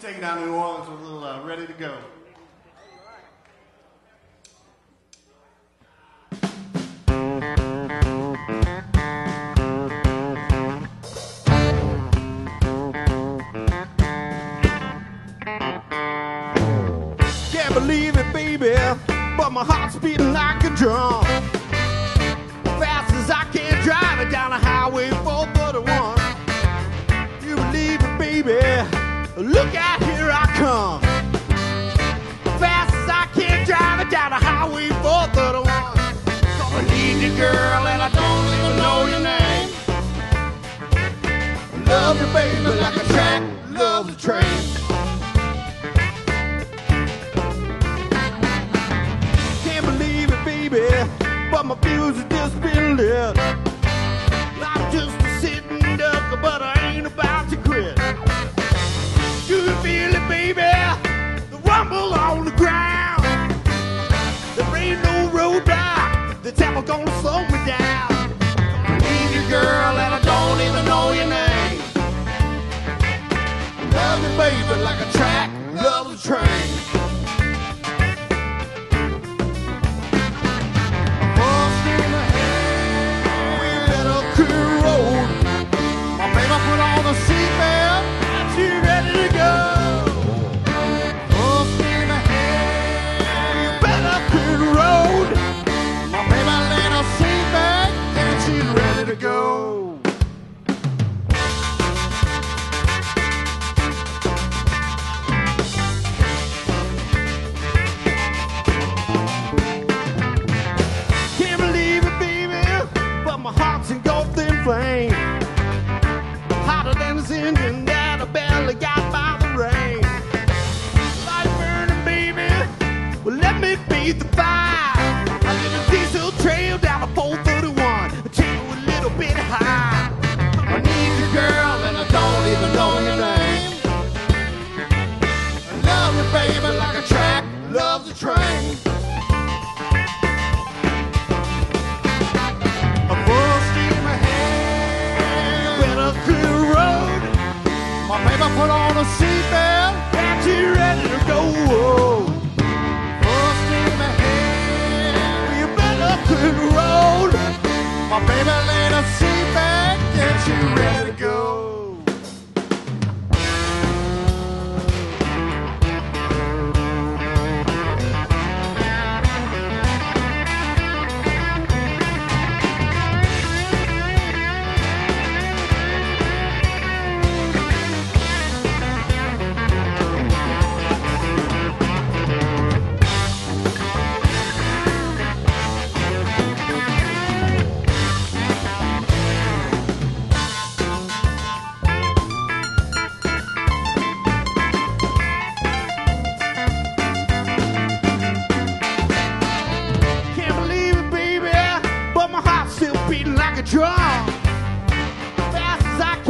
take it down New Orleans with a little uh, ready to go. Can't believe it, baby, but my heart's beating like a drum. Fast as I can drive it down the highway 431. You believe it, baby? Look out, here I come. Fast as I can drive it down the highway 431. Gonna need you, girl, and I don't even know your name. Love you, baby, like a track loves a train. Can't believe it, baby, but my fuse has just been lit. That's ever gonna slow me down. I need you, girl, and I don't even know your name. Love you, baby, like a track loves a train. Train. A full steam ahead, better clear road. My baby put on a seatbelt, and she ready to go. draw fast as I can.